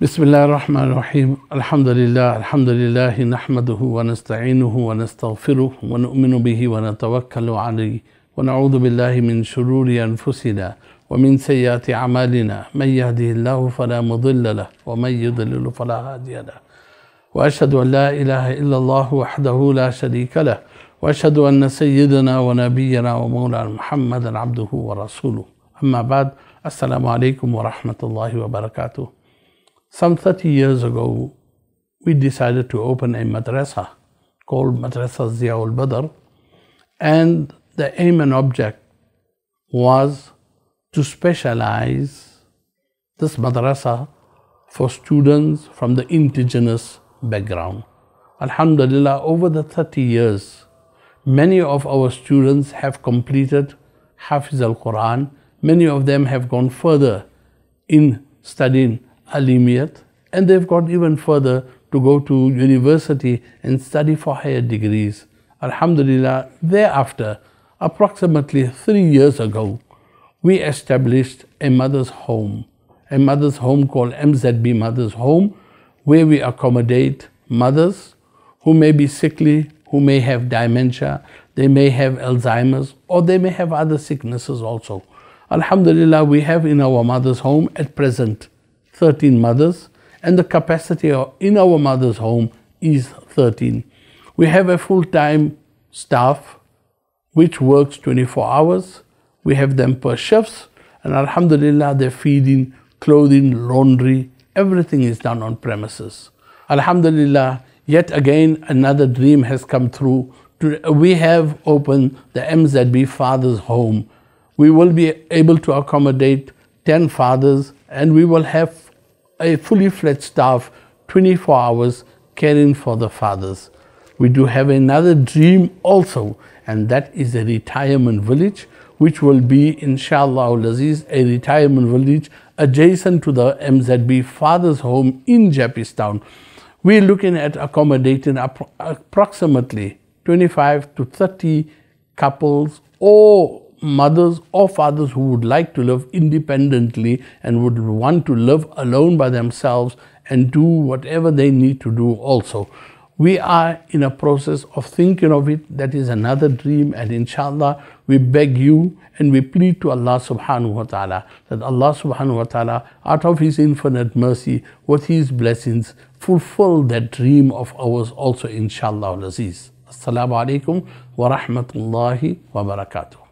بسم الله الرحمن الرحيم. الحمد لله الحمد لله نحمده ونستعينه ونستغفره ونؤمن به ونتوكل عليه ونعوذ بالله من شرور أنفسنا ومن سيئات أعمالنا. من يهده الله فلا مضل له ومن يضلل فلا هادي له. وأشهد أن لا إله إلا الله وحده لا شريك له. وأشهد أن سيدنا ونبينا ومولانا محمدا عبده ورسوله. أما بعد السلام عليكم ورحمة الله وبركاته. Some 30 years ago, we decided to open a madrasa called Madrasa Ziaul Badr, and the aim and object was to specialize this madrasa for students from the indigenous background. Alhamdulillah, over the 30 years, many of our students have completed Hafiz al Quran, many of them have gone further in studying Alimiyat, and they've gone even further to go to university and study for higher degrees. Alhamdulillah, thereafter, approximately three years ago, we established a mother's home, a mother's home called MZB Mother's Home, where we accommodate mothers who may be sickly, who may have dementia, they may have Alzheimer's, or they may have other sicknesses also. Alhamdulillah, we have in our mother's home at present 13 mothers, and the capacity in our mother's home is 13. We have a full time staff which works 24 hours. We have them per shifts, and Alhamdulillah, they're feeding, clothing, laundry, everything is done on premises. Alhamdulillah, yet again another dream has come through. We have opened the MZB Father's Home. We will be able to accommodate 10 fathers and we will have a fully fledged staff 24 hours caring for the fathers. We do have another dream also, and that is a retirement village, which will be, inshallah, Aziz, a retirement village adjacent to the MZB Father's Home in Jeppestown. We're looking at accommodating approximately 25 to 30 couples or mothers or fathers who would like to live independently and would want to live alone by themselves and do whatever they need to do also. We are in a process of thinking of it. That is another dream. And inshallah, we beg you and we plead to Allah subhanahu wa ta'ala that Allah subhanahu wa ta'ala, out of His infinite mercy, with His blessings, fulfill that dream of ours also, inshallah, Aziz. Assalamu alaikum wa rahmatullahi wa barakatuh.